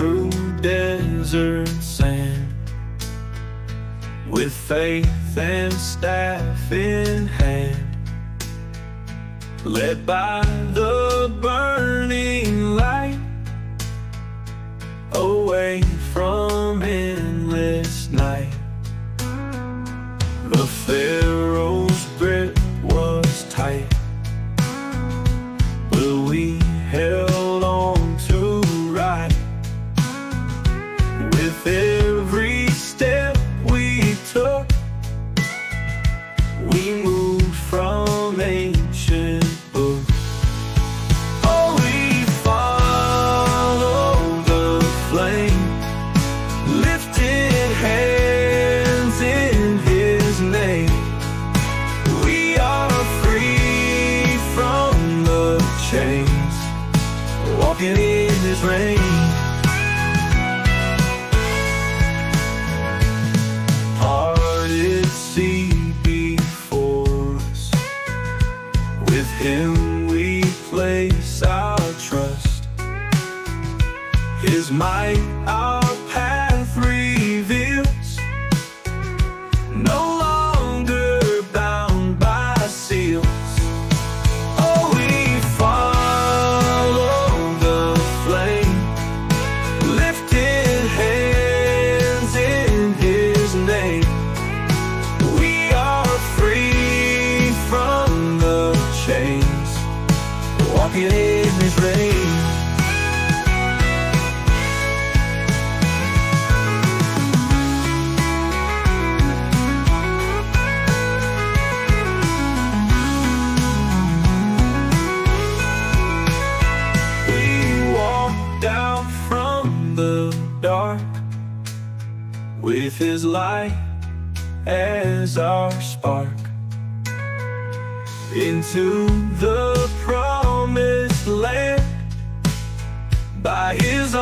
through desert sand. With faith and staff in hand, led by the burning light, away from endless night. The walking in His rain. Hard Parted sea before us, with Him we place our trust. His might our walking in His rain. We from the dark with His light as our spark into the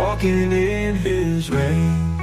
walking in his rain